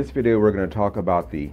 this video we're going to talk about the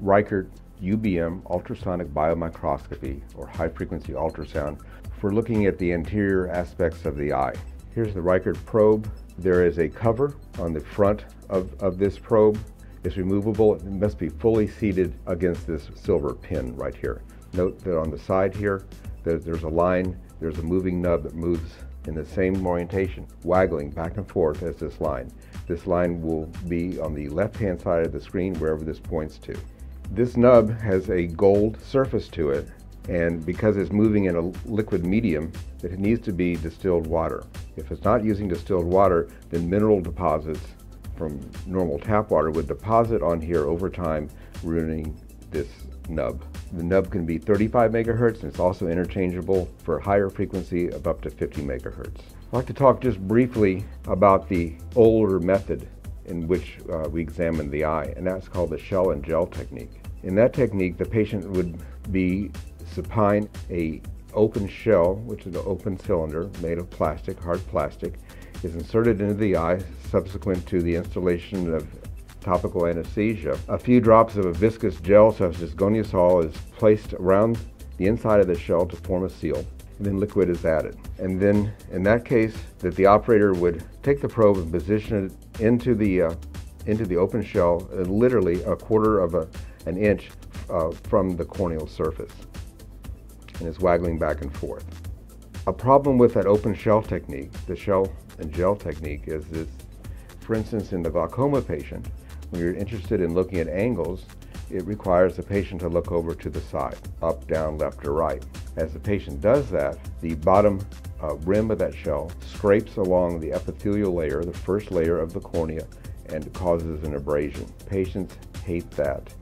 Reichert UBM ultrasonic biomicroscopy or high frequency ultrasound for looking at the anterior aspects of the eye. Here's the Reichert probe. There is a cover on the front of, of this probe. It's removable. It must be fully seated against this silver pin right here. Note that on the side here there's a line, there's a moving nub that moves in the same orientation, waggling back and forth as this line. This line will be on the left-hand side of the screen wherever this points to. This nub has a gold surface to it, and because it's moving in a liquid medium, it needs to be distilled water. If it's not using distilled water, then mineral deposits from normal tap water would deposit on here over time, ruining this nub. The nub can be 35 megahertz and it's also interchangeable for higher frequency of up to 50 megahertz. I'd like to talk just briefly about the older method in which uh, we examine the eye, and that's called the shell and gel technique. In that technique, the patient would be supine a open shell, which is an open cylinder made of plastic, hard plastic, is inserted into the eye subsequent to the instillation of topical anesthesia. A few drops of a viscous gel such as goniosol is placed around the inside of the shell to form a seal. And then liquid is added. And then in that case, that the operator would take the probe and position it into the uh, into the open shell, uh, literally a quarter of a, an inch uh, from the corneal surface, and it's waggling back and forth. A problem with that open shell technique, the shell and gel technique, is this, for instance, in the glaucoma patient, when you're interested in looking at angles, it requires the patient to look over to the side, up, down, left, or right. As the patient does that, the bottom uh, rim of that shell scrapes along the epithelial layer, the first layer of the cornea, and causes an abrasion. Patients hate that.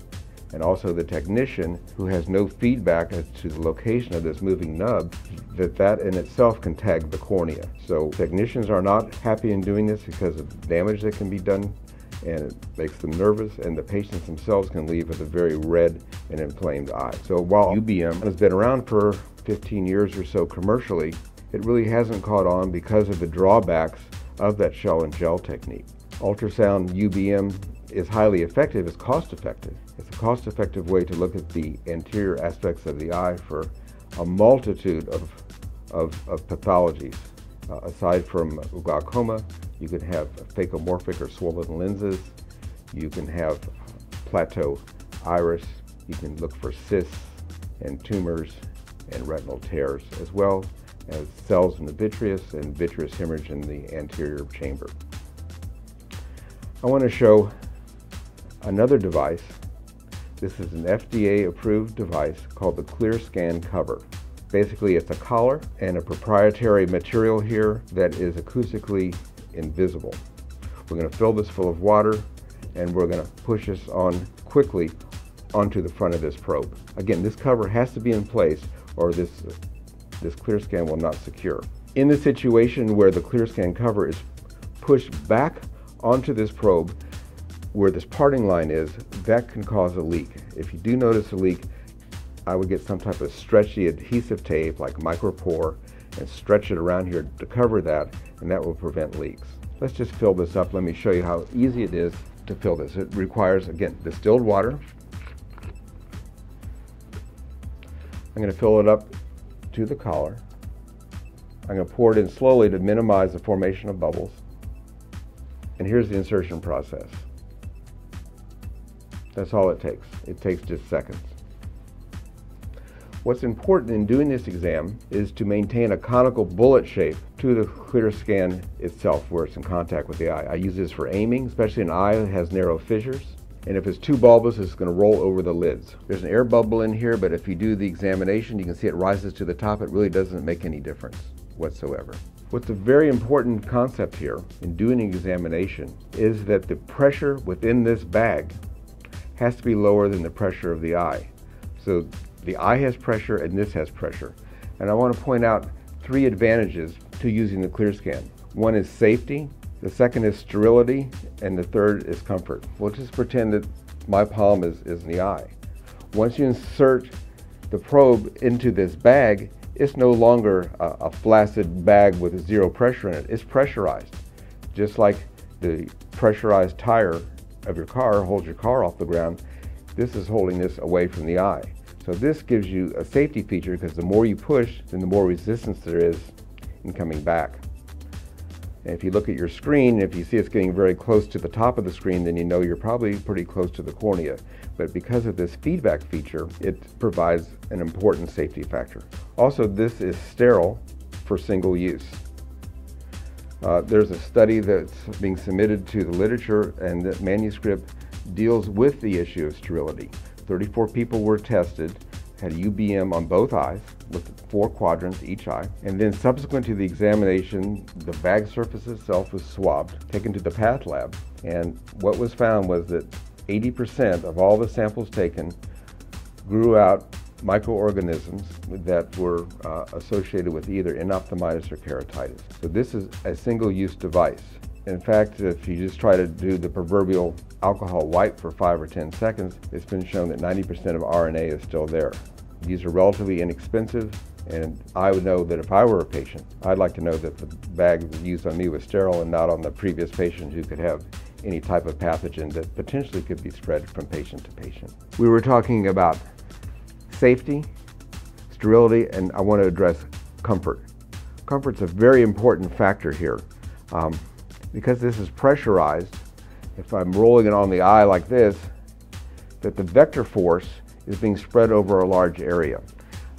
And also the technician who has no feedback as to the location of this moving nub, that that in itself can tag the cornea. So technicians are not happy in doing this because of damage that can be done and it makes them nervous, and the patients themselves can leave with a very red and inflamed eye. So while UBM has been around for 15 years or so commercially, it really hasn't caught on because of the drawbacks of that shell and gel technique. Ultrasound UBM is highly effective, it's cost effective. It's a cost effective way to look at the anterior aspects of the eye for a multitude of, of, of pathologies. Uh, aside from glaucoma, you can have phacomorphic or swollen lenses. You can have plateau iris. You can look for cysts and tumors and retinal tears, as well as cells in the vitreous and vitreous hemorrhage in the anterior chamber. I want to show another device. This is an FDA approved device called the ClearScan Cover. Basically, it's a collar and a proprietary material here that is acoustically invisible. We're going to fill this full of water and we're going to push this on quickly onto the front of this probe. Again, this cover has to be in place or this, this ClearScan will not secure. In the situation where the ClearScan cover is pushed back onto this probe, where this parting line is, that can cause a leak. If you do notice a leak, I would get some type of stretchy adhesive tape like micropore and stretch it around here to cover that and that will prevent leaks. Let's just fill this up. Let me show you how easy it is to fill this. It requires, again, distilled water. I'm going to fill it up to the collar. I'm going to pour it in slowly to minimize the formation of bubbles. And here's the insertion process. That's all it takes. It takes just seconds. What's important in doing this exam is to maintain a conical bullet shape to the ClearScan itself where it's in contact with the eye. I use this for aiming, especially an eye that has narrow fissures. And if it's too bulbous, it's going to roll over the lids. There's an air bubble in here, but if you do the examination, you can see it rises to the top. It really doesn't make any difference whatsoever. What's a very important concept here in doing an examination is that the pressure within this bag has to be lower than the pressure of the eye. So the eye has pressure and this has pressure. And I want to point out three advantages to using the ClearScan. One is safety, the second is sterility, and the third is comfort. We'll just pretend that my palm is, is in the eye. Once you insert the probe into this bag, it's no longer a, a flaccid bag with zero pressure in it. It's pressurized, just like the pressurized tire of your car holds your car off the ground, this is holding this away from the eye. So this gives you a safety feature because the more you push, then the more resistance there is in coming back. And if you look at your screen, if you see it's getting very close to the top of the screen, then you know you're probably pretty close to the cornea. But because of this feedback feature, it provides an important safety factor. Also, this is sterile for single use. Uh, there's a study that's being submitted to the literature and the manuscript deals with the issue of sterility. 34 people were tested, had UBM on both eyes with four quadrants each eye. And then subsequent to the examination, the bag surface itself was swabbed, taken to the path lab. And what was found was that 80% of all the samples taken grew out microorganisms that were uh, associated with either endophthalmitis or keratitis. So this is a single-use device. In fact, if you just try to do the proverbial alcohol wipe for five or 10 seconds, it's been shown that 90% of RNA is still there. These are relatively inexpensive, and I would know that if I were a patient, I'd like to know that the bag used on me was sterile and not on the previous patient who could have any type of pathogen that potentially could be spread from patient to patient. We were talking about safety, sterility, and I want to address comfort. Comfort's a very important factor here. Um, because this is pressurized, if I'm rolling it on the eye like this, that the vector force is being spread over a large area.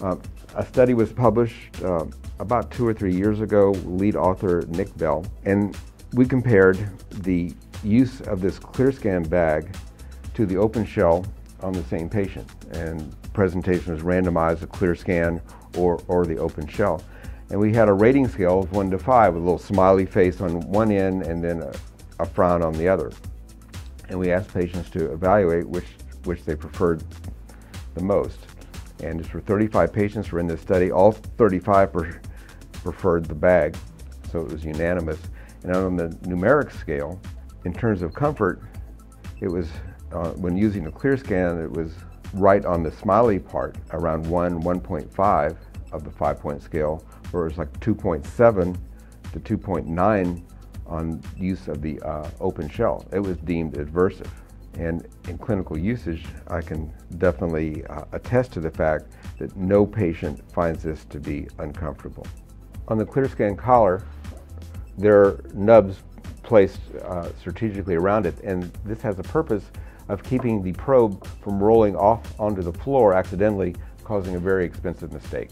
Uh, a study was published uh, about two or three years ago, lead author Nick Bell, and we compared the use of this ClearScan bag to the open shell on the same patient. And presentation was randomized, a ClearScan or, or the open shell. And we had a rating scale of one to five with a little smiley face on one end and then a, a frown on the other. And we asked patients to evaluate which, which they preferred the most. And just for 35 patients who were in this study, all 35 preferred the bag, so it was unanimous. And on the numeric scale, in terms of comfort, it was, uh, when using the ClearScan, it was right on the smiley part, around 1, 1.5 of the five-point scale, where it was like 2.7 to 2.9 on use of the uh, open shell. It was deemed adversive. And in clinical usage, I can definitely uh, attest to the fact that no patient finds this to be uncomfortable. On the clear ClearScan collar, there are nubs placed uh, strategically around it, and this has a purpose of keeping the probe from rolling off onto the floor accidentally, causing a very expensive mistake.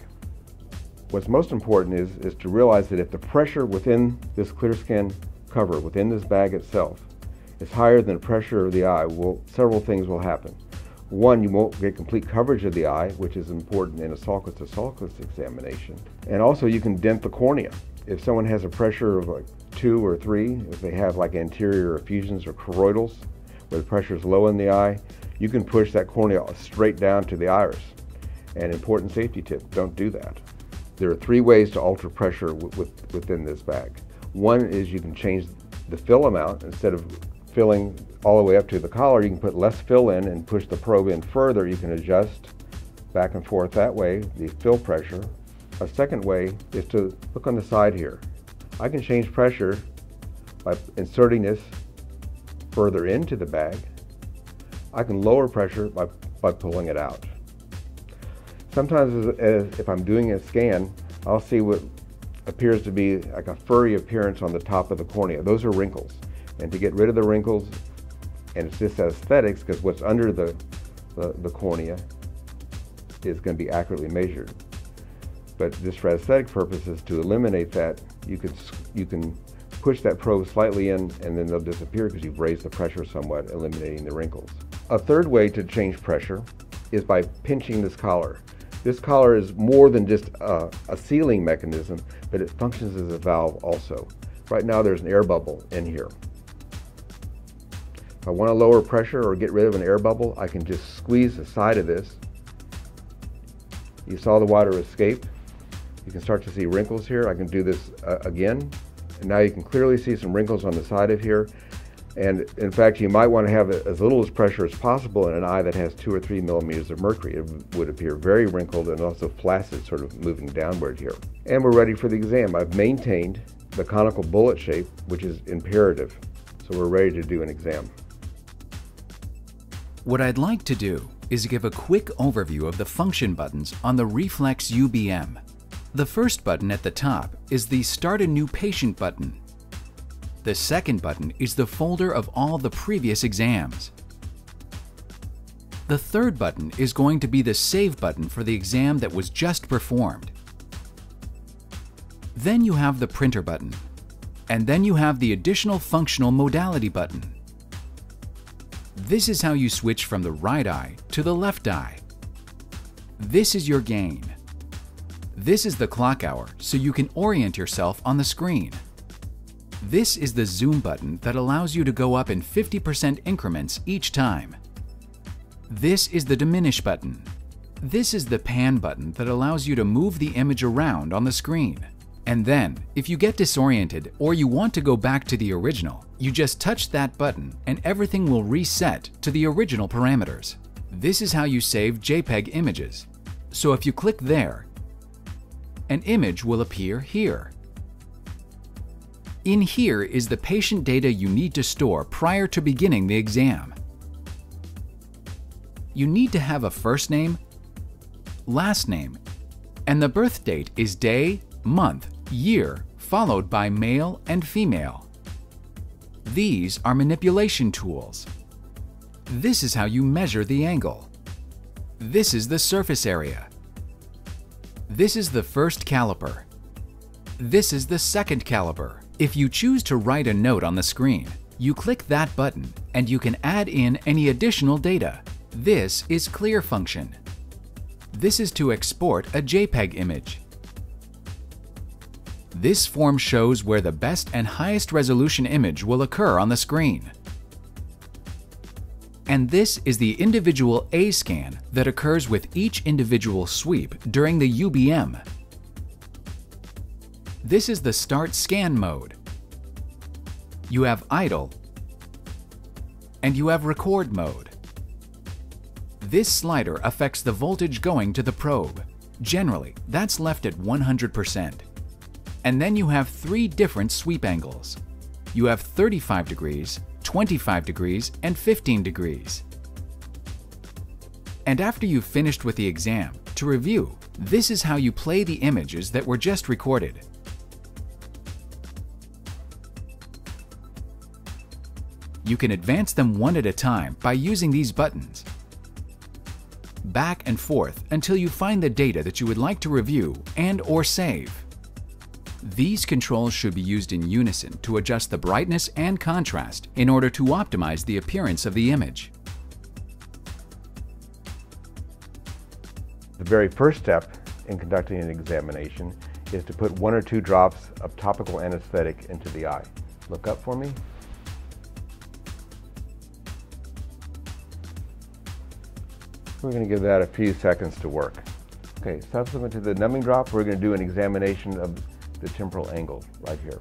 What's most important is, is to realize that if the pressure within this ClearScan cover, within this bag itself, is higher than the pressure of the eye, well, several things will happen. One, you won't get complete coverage of the eye, which is important in a sulcus to sulcus examination. And also you can dent the cornea. If someone has a pressure of like two or three, if they have like anterior effusions or choroidals, where the pressure is low in the eye, you can push that cornea straight down to the iris. An important safety tip, don't do that. There are three ways to alter pressure with, within this bag. One is you can change the fill amount. Instead of filling all the way up to the collar, you can put less fill in and push the probe in further. You can adjust back and forth that way, the fill pressure. A second way is to look on the side here. I can change pressure by inserting this further into the bag. I can lower pressure by, by pulling it out. Sometimes as, as, if I'm doing a scan, I'll see what appears to be like a furry appearance on the top of the cornea. Those are wrinkles. And to get rid of the wrinkles, and it's just aesthetics, because what's under the, the, the cornea is going to be accurately measured. But just for aesthetic purposes, to eliminate that, you could you can push that probe slightly in, and then they'll disappear because you've raised the pressure somewhat, eliminating the wrinkles. A third way to change pressure is by pinching this collar. This collar is more than just a, a sealing mechanism, but it functions as a valve also. Right now there's an air bubble in here. If I want to lower pressure or get rid of an air bubble, I can just squeeze the side of this. You saw the water escape. You can start to see wrinkles here. I can do this uh, again. And now you can clearly see some wrinkles on the side of here. And in fact, you might want to have as little as pressure as possible in an eye that has two or three millimeters of mercury. It would appear very wrinkled and also flaccid, sort of moving downward here. And we're ready for the exam. I've maintained the conical bullet shape, which is imperative. So we're ready to do an exam. What I'd like to do is give a quick overview of the function buttons on the Reflex UBM. The first button at the top is the Start a New Patient button. The second button is the folder of all the previous exams. The third button is going to be the Save button for the exam that was just performed. Then you have the Printer button. And then you have the additional functional modality button. This is how you switch from the right eye to the left eye. This is your gain. This is the clock hour, so you can orient yourself on the screen. This is the zoom button that allows you to go up in 50% increments each time. This is the diminish button. This is the pan button that allows you to move the image around on the screen. And then, if you get disoriented or you want to go back to the original, you just touch that button and everything will reset to the original parameters. This is how you save JPEG images. So if you click there, an image will appear here. In here is the patient data you need to store prior to beginning the exam you need to have a first name, last name, and the birth date is day, month, year, followed by male and female. These are manipulation tools. This is how you measure the angle. This is the surface area. This is the first caliper. This is the second caliper. If you choose to write a note on the screen, you click that button and you can add in any additional data. This is Clear function. This is to export a JPEG image. This form shows where the best and highest resolution image will occur on the screen. And this is the individual A scan that occurs with each individual sweep during the UBM. This is the Start Scan mode. You have Idle, and you have Record mode. This slider affects the voltage going to the probe. Generally, that's left at 100%. And then you have three different sweep angles. You have 35 degrees, 25 degrees, and 15 degrees. And after you've finished with the exam, to review, this is how you play the images that were just recorded. You can advance them one at a time by using these buttons back and forth until you find the data that you would like to review and or save. These controls should be used in unison to adjust the brightness and contrast in order to optimize the appearance of the image. The very first step in conducting an examination is to put one or two drops of topical anesthetic into the eye. Look up for me. We're going to give that a few seconds to work. Okay, subsequent to the numbing drop, we're going to do an examination of the temporal angle right here.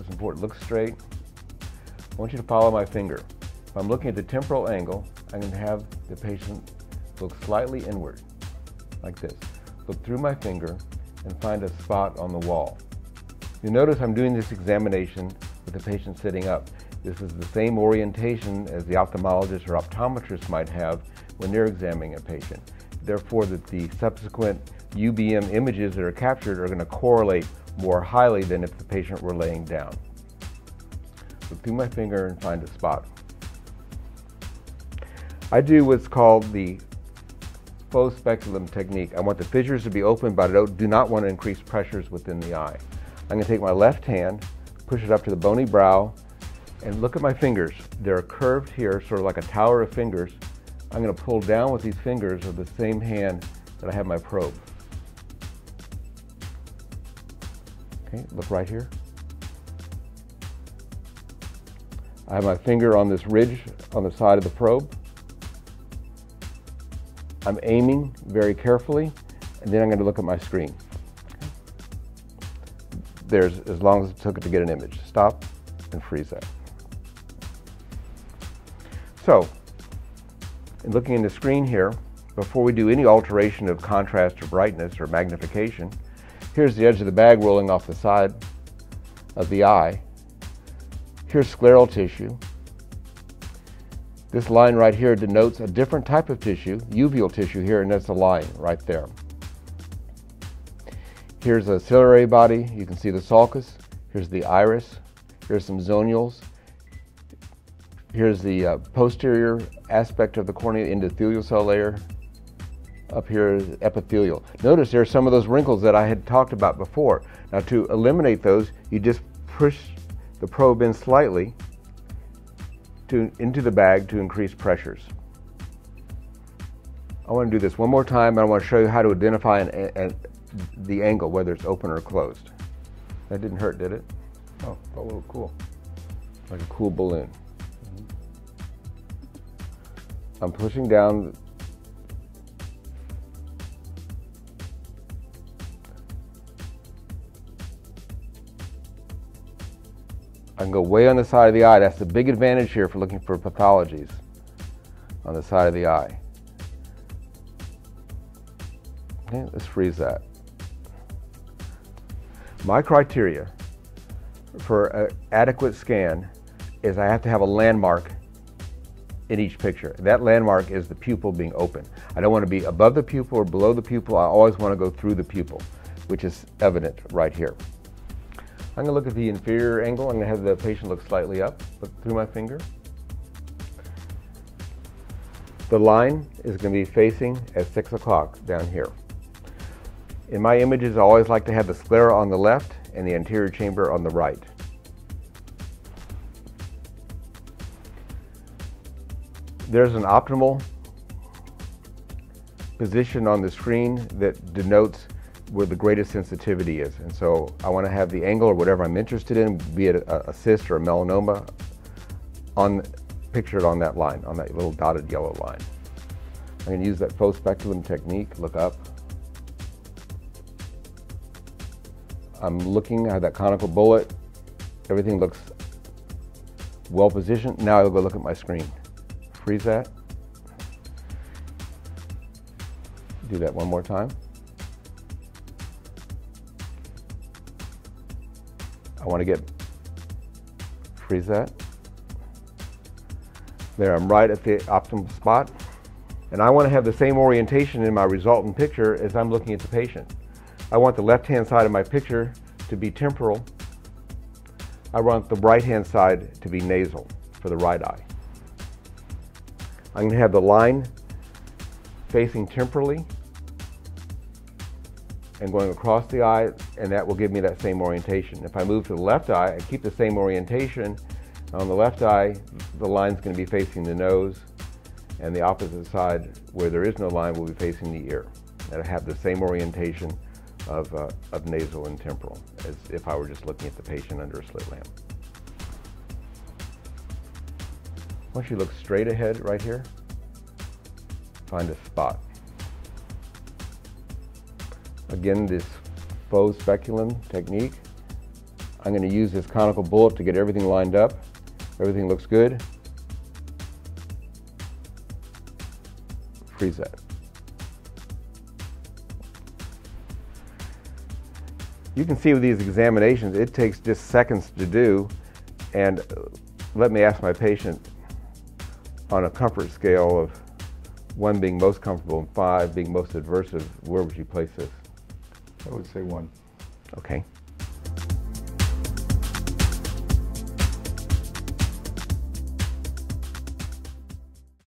It's important. Look straight. I want you to follow my finger. If I'm looking at the temporal angle, I'm going to have the patient look slightly inward, like this. Look through my finger and find a spot on the wall. You'll notice I'm doing this examination with the patient sitting up. This is the same orientation as the ophthalmologist or optometrist might have when they're examining a patient. Therefore, that the subsequent UBM images that are captured are going to correlate more highly than if the patient were laying down. Look through my finger and find a spot. I do what's called the faux speculum technique. I want the fissures to be open, but I do not want to increase pressures within the eye. I'm going to take my left hand, push it up to the bony brow, and look at my fingers. They're curved here, sort of like a tower of fingers, I'm going to pull down with these fingers of the same hand that I have my probe. Okay, look right here. I have my finger on this ridge on the side of the probe. I'm aiming very carefully, and then I'm going to look at my screen. There's as long as it took it to get an image. Stop and freeze that. So and looking in the screen here, before we do any alteration of contrast or brightness or magnification, here's the edge of the bag rolling off the side of the eye. Here's scleral tissue. This line right here denotes a different type of tissue, uveal tissue here, and that's a line right there. Here's a ciliary body. You can see the sulcus. Here's the iris. Here's some zonules. Here's the uh, posterior aspect of the cornea, endothelial cell layer. Up here is epithelial. Notice there are some of those wrinkles that I had talked about before. Now to eliminate those, you just push the probe in slightly to, into the bag to increase pressures. I want to do this one more time and I want to show you how to identify an, an, the angle, whether it's open or closed. That didn't hurt, did it? Oh, a little cool. Like a cool balloon. I'm pushing down I can go way on the side of the eye. That's the big advantage here for looking for pathologies on the side of the eye. Okay, let's freeze that. My criteria for an adequate scan is I have to have a landmark in each picture. That landmark is the pupil being open. I don't want to be above the pupil or below the pupil. I always want to go through the pupil, which is evident right here. I'm going to look at the inferior angle. I'm going to have the patient look slightly up, look through my finger. The line is going to be facing at 6 o'clock down here. In my images, I always like to have the sclera on the left and the anterior chamber on the right. There's an optimal position on the screen that denotes where the greatest sensitivity is. And so I want to have the angle or whatever I'm interested in, be it a, a cyst or a melanoma, on pictured on that line, on that little dotted yellow line. I'm going to use that faux speculum technique, look up. I'm looking, have that conical bullet. Everything looks well positioned. Now I'll go look at my screen. Freeze that. Do that one more time. I want to get, freeze that. There, I'm right at the optimal spot. And I want to have the same orientation in my resultant picture as I'm looking at the patient. I want the left-hand side of my picture to be temporal. I want the right-hand side to be nasal for the right eye. I'm going to have the line facing temporally and going across the eye, and that will give me that same orientation. If I move to the left eye, I keep the same orientation. On the left eye, the line's going to be facing the nose, and the opposite side, where there is no line, will be facing the ear. And I have the same orientation of, uh, of nasal and temporal as if I were just looking at the patient under a slit lamp. Once you look straight ahead right here, find a spot. Again, this faux speculum technique. I'm going to use this conical bullet to get everything lined up. Everything looks good. Freeze that. You can see with these examinations, it takes just seconds to do. And let me ask my patient on a comfort scale of one being most comfortable and five being most adversive, where would you place this? I would say one. Okay.